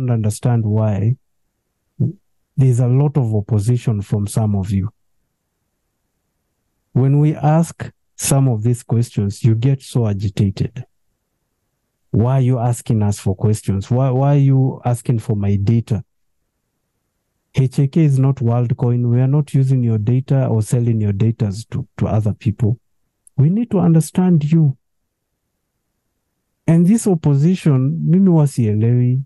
don't understand why there's a lot of opposition from some of you. When we ask some of these questions, you get so agitated. Why are you asking us for questions? Why, why are you asking for my data? HAK is not WorldCoin. We are not using your data or selling your data to, to other people. We need to understand you. And this opposition, mimi wasielewi.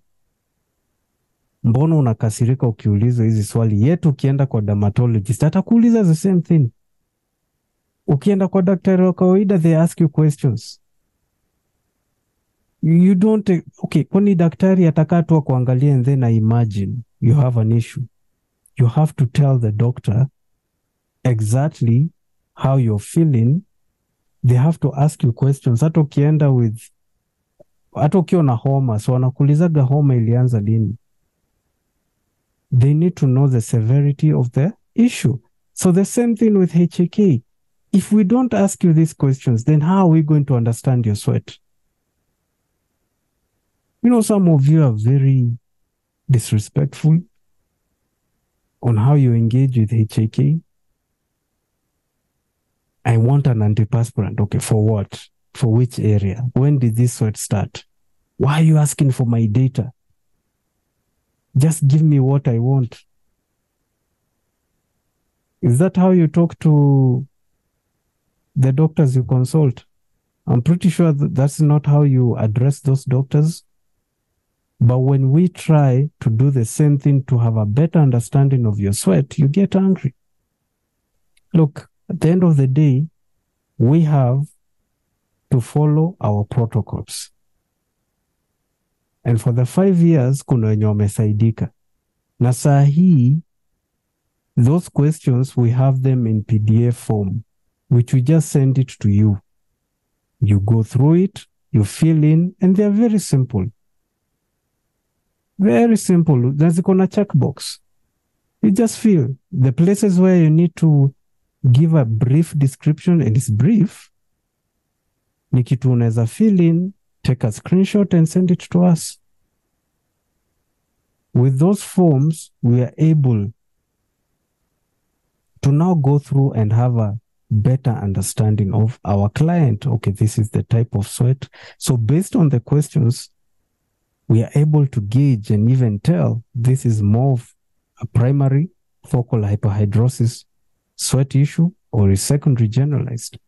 Mbona unakasirika ukiulizwa hizi swali? Yetu ukienda kwa dermatologist atakuuliza the same thing. Ukienda kwa daktari wa kawaida they ask you questions. You don't okay, kwani daktari atakaa tu akuangalia and then I imagine you have an issue. You have to tell the doctor exactly how you're feeling. They have to ask you questions. Hata ukienda with hata ukiwa na homa, so wanakuulizaga homa ilianza lini. They need to know the severity of the issue. So the same thing with HAK. If we don't ask you these questions, then how are we going to understand your sweat? You know, some of you are very disrespectful on how you engage with HAK. I want an antiperspirant. Okay, for what? For which area? When did this sweat start? Why are you asking for my data? Just give me what I want. Is that how you talk to the doctors you consult? I'm pretty sure that that's not how you address those doctors. But when we try to do the same thing to have a better understanding of your sweat, you get angry. Look, at the end of the day, we have to follow our protocols. And for the five years, kuna wenye wamesaidika. Na saa hii, those questions, we have them in PDF form, which we just send it to you. You go through it, you fill in, and they are very simple. Very simple. Na ziko na checkbox. You just fill the places where you need to give a brief description, and it's brief. Ni kitu unaweza fill in, take a screenshot and send it to us. With those forms, we are able to now go through and have a better understanding of our client. Okay, this is the type of sweat. So, based on the questions, we are able to gauge and even tell this is more of a primary focal hyperhidrosis sweat issue or is secondary generalized.